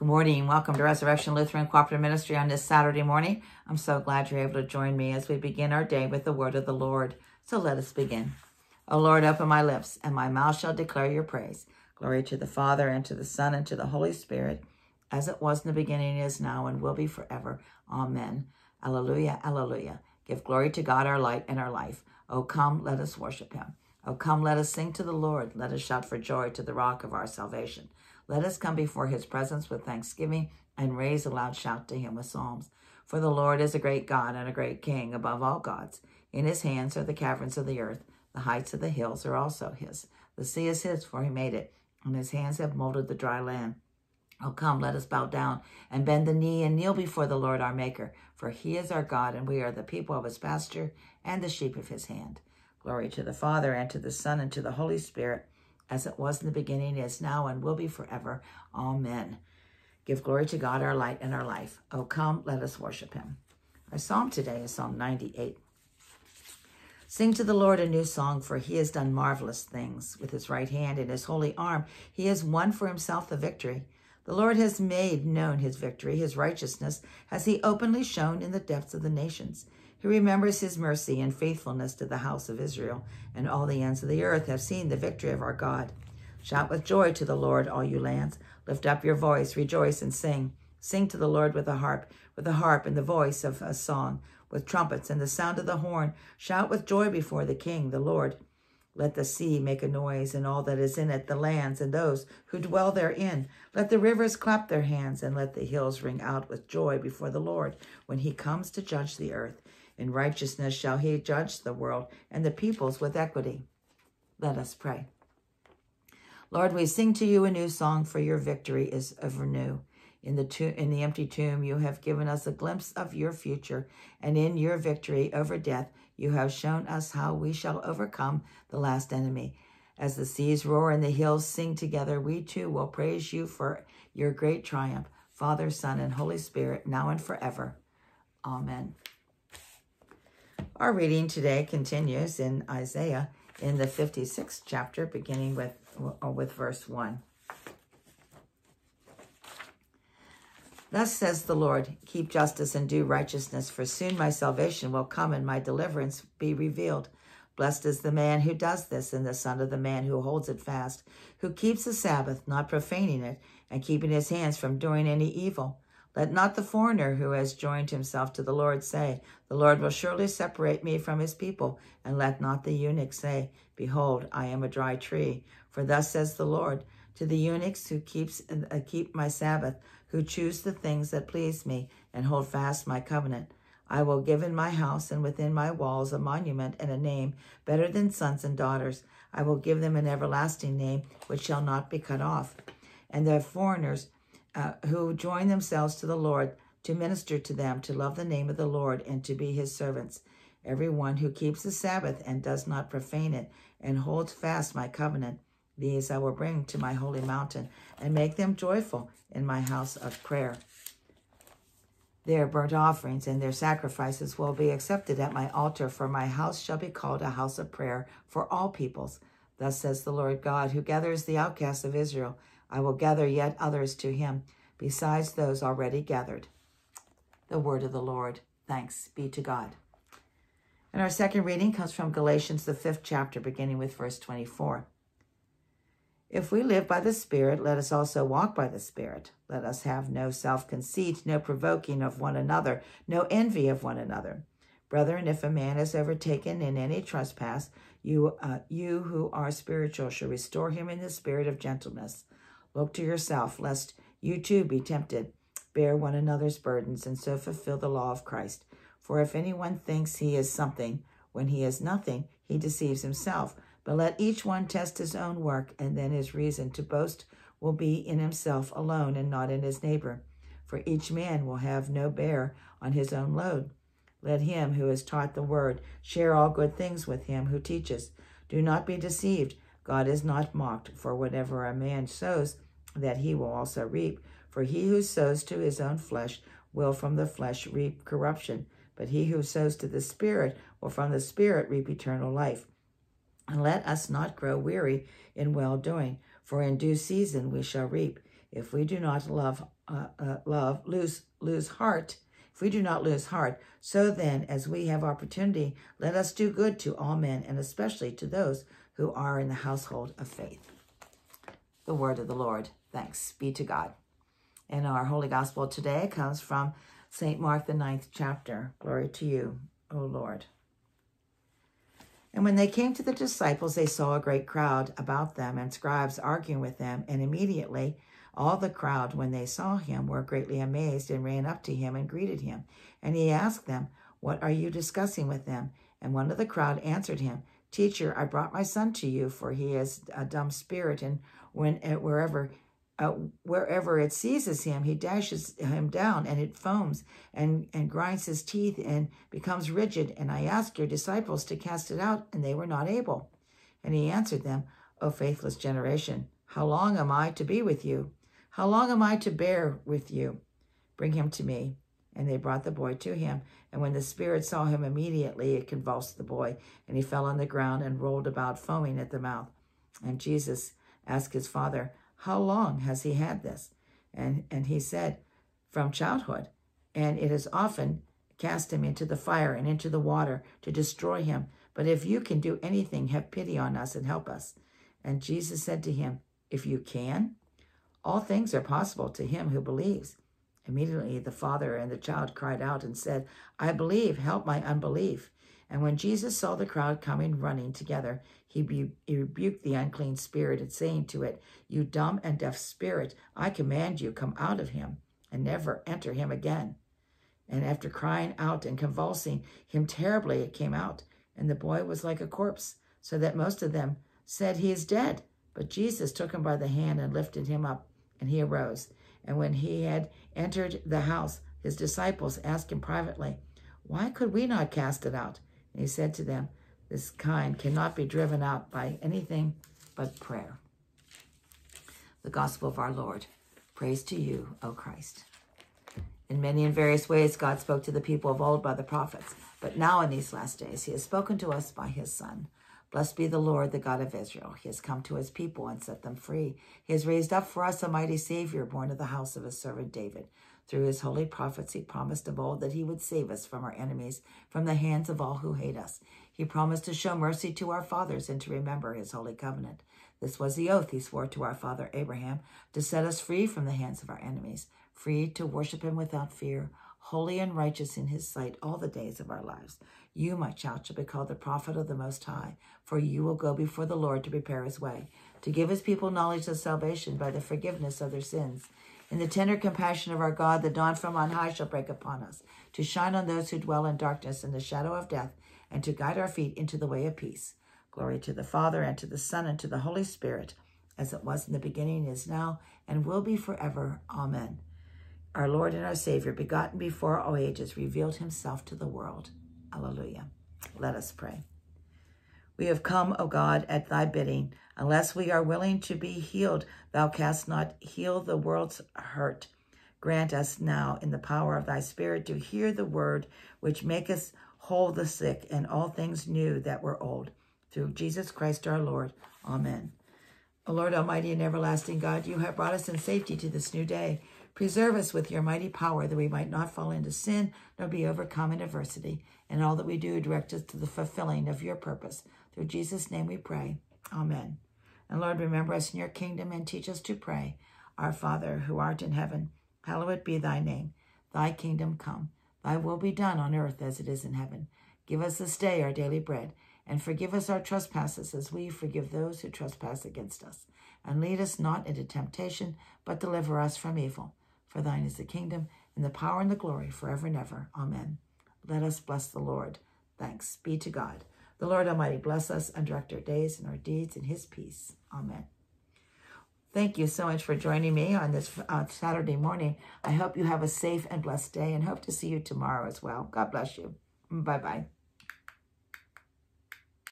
Good morning. Welcome to Resurrection Lutheran Cooperative Ministry on this Saturday morning. I'm so glad you're able to join me as we begin our day with the word of the Lord. So let us begin. O Lord, open my lips, and my mouth shall declare your praise. Glory to the Father, and to the Son, and to the Holy Spirit, as it was in the beginning, is now, and will be forever. Amen. Alleluia, alleluia. Give glory to God, our light and our life. O come, let us worship him. O come, let us sing to the Lord. Let us shout for joy to the rock of our salvation. Let us come before his presence with thanksgiving and raise a loud shout to him with psalms. For the Lord is a great God and a great King above all gods. In his hands are the caverns of the earth. The heights of the hills are also his. The sea is his, for he made it, and his hands have molded the dry land. Oh, come, let us bow down and bend the knee and kneel before the Lord our Maker, for he is our God, and we are the people of his pasture and the sheep of his hand. Glory to the Father, and to the Son, and to the Holy Spirit, as it was in the beginning, is now, and will be forever. Amen. Give glory to God, our light and our life. Oh, come, let us worship him. Our psalm today is Psalm 98. Sing to the Lord a new song, for he has done marvelous things. With his right hand and his holy arm, he has won for himself the victory. The Lord has made known his victory, his righteousness, has he openly shown in the depths of the nations. He remembers his mercy and faithfulness to the house of Israel, and all the ends of the earth have seen the victory of our God. Shout with joy to the Lord, all you lands. Lift up your voice, rejoice and sing. Sing to the Lord with a harp, with a harp and the voice of a song, with trumpets and the sound of the horn. Shout with joy before the King, the Lord. Let the sea make a noise, and all that is in it, the lands and those who dwell therein. Let the rivers clap their hands, and let the hills ring out with joy before the Lord when he comes to judge the earth. In righteousness shall he judge the world and the peoples with equity. Let us pray. Lord, we sing to you a new song, for your victory is ever new. In the, in the empty tomb, you have given us a glimpse of your future, and in your victory over death, you have shown us how we shall overcome the last enemy. As the seas roar and the hills sing together, we too will praise you for your great triumph, Father, Son, and Holy Spirit, now and forever. Amen. Our reading today continues in Isaiah in the 56th chapter, beginning with, uh, with verse 1. Thus says the Lord, keep justice and do righteousness, for soon my salvation will come and my deliverance be revealed. Blessed is the man who does this, and the son of the man who holds it fast, who keeps the Sabbath, not profaning it, and keeping his hands from doing any evil. Let not the foreigner who has joined himself to the Lord say, The Lord will surely separate me from his people. And let not the eunuch say, Behold, I am a dry tree. For thus says the Lord, to the eunuchs who keeps uh, keep my Sabbath, who choose the things that please me, and hold fast my covenant. I will give in my house and within my walls a monument and a name better than sons and daughters. I will give them an everlasting name which shall not be cut off. And the foreigners uh, who join themselves to the Lord to minister to them, to love the name of the Lord, and to be his servants. Everyone who keeps the Sabbath and does not profane it, and holds fast my covenant, these I will bring to my holy mountain, and make them joyful in my house of prayer. Their burnt offerings and their sacrifices will be accepted at my altar, for my house shall be called a house of prayer for all peoples. Thus says the Lord God, who gathers the outcasts of Israel I will gather yet others to him, besides those already gathered. The word of the Lord. Thanks be to God. And our second reading comes from Galatians, the fifth chapter, beginning with verse 24. If we live by the Spirit, let us also walk by the Spirit. Let us have no self conceit, no provoking of one another, no envy of one another. Brethren, if a man is overtaken in any trespass, you, uh, you who are spiritual shall restore him in the spirit of gentleness. Look to yourself, lest you too be tempted. Bear one another's burdens, and so fulfill the law of Christ. For if anyone thinks he is something, when he is nothing, he deceives himself. But let each one test his own work, and then his reason to boast will be in himself alone and not in his neighbor. For each man will have no bear on his own load. Let him who is taught the word share all good things with him who teaches. Do not be deceived. God is not mocked, for whatever a man sows, that he will also reap. For he who sows to his own flesh will from the flesh reap corruption, but he who sows to the Spirit will from the Spirit reap eternal life. And let us not grow weary in well doing, for in due season we shall reap, If we do not love, uh, uh, love, lose, lose heart, if we do not lose heart, so then, as we have opportunity, let us do good to all men, and especially to those who are in the household of faith. The word of the Lord. Thanks be to God. And our Holy Gospel today comes from St. Mark, the ninth chapter. Glory to you, O Lord. And when they came to the disciples, they saw a great crowd about them and scribes arguing with them. And immediately all the crowd, when they saw him, were greatly amazed and ran up to him and greeted him. And he asked them, What are you discussing with them? And one of the crowd answered him, Teacher, I brought my son to you, for he is a dumb spirit, and when wherever uh, wherever it seizes him, he dashes him down and it foams and, and grinds his teeth and becomes rigid. And I asked your disciples to cast it out, and they were not able. And he answered them, O faithless generation, how long am I to be with you? How long am I to bear with you? Bring him to me. And they brought the boy to him. And when the spirit saw him immediately, it convulsed the boy, and he fell on the ground and rolled about, foaming at the mouth. And Jesus asked his father, how long has he had this? And, and he said, From childhood. And it has often cast him into the fire and into the water to destroy him. But if you can do anything, have pity on us and help us. And Jesus said to him, If you can, all things are possible to him who believes. Immediately the father and the child cried out and said, I believe, help my unbelief. And when Jesus saw the crowd coming running together, he, bu- he rebuked the unclean spirit and saying to it, You dumb and deaf spirit, I command you, come out of him and never enter him again. And after crying out and convulsing him terribly, it came out, and the boy was like a corpse, so that most of them said, He is dead. But Jesus took him by the hand and lifted him up, and he arose. And when he had entered the house, his disciples asked him privately, Why could we not cast it out? And he said to them, This kind cannot be driven out by anything but prayer. The gospel of our Lord. Praise to you, O Christ. In many and various ways, God spoke to the people of old by the prophets, but now in these last days, he has spoken to us by his Son. Blessed be the Lord, the God of Israel. He has come to his people and set them free. He has raised up for us a mighty Savior, born of the house of his servant David. Through his holy prophets, he promised of old that he would save us from our enemies, from the hands of all who hate us. He promised to show mercy to our fathers and to remember his holy covenant. This was the oath he swore to our father Abraham, to set us free from the hands of our enemies, free to worship him without fear, holy and righteous in his sight all the days of our lives. You, my child, shall be called the prophet of the Most High, for you will go before the Lord to prepare his way, to give his people knowledge of salvation by the forgiveness of their sins in the tender compassion of our God, the dawn from on high shall break upon us, to shine on those who dwell in darkness and the shadow of death, and to guide our feet into the way of peace. Glory to the Father, and to the Son, and to the Holy Spirit, as it was in the beginning, is now, and will be forever. Amen. Our Lord and our Savior, begotten before all ages, revealed himself to the world. Alleluia. Let us pray. We have come, O God, at thy bidding. Unless we are willing to be healed, thou canst not heal the world's hurt. Grant us now, in the power of thy Spirit, to hear the word which maketh whole the sick, and all things new that were old. Through Jesus Christ our Lord. Amen. O Lord Almighty and everlasting God, you have brought us in safety to this new day. Preserve us with your mighty power that we might not fall into sin nor be overcome in adversity. And all that we do, direct us to the fulfilling of your purpose. Through Jesus' name we pray. Amen. And Lord, remember us in your kingdom and teach us to pray. Our Father, who art in heaven, hallowed be thy name. Thy kingdom come. Thy will be done on earth as it is in heaven. Give us this day our daily bread, and forgive us our trespasses as we forgive those who trespass against us. And lead us not into temptation, but deliver us from evil. For thine is the kingdom, and the power, and the glory, forever and ever. Amen. Let us bless the Lord. Thanks be to God. The Lord Almighty bless us and direct our days and our deeds in his peace. Amen. Thank you so much for joining me on this uh, Saturday morning. I hope you have a safe and blessed day and hope to see you tomorrow as well. God bless you. Bye-bye.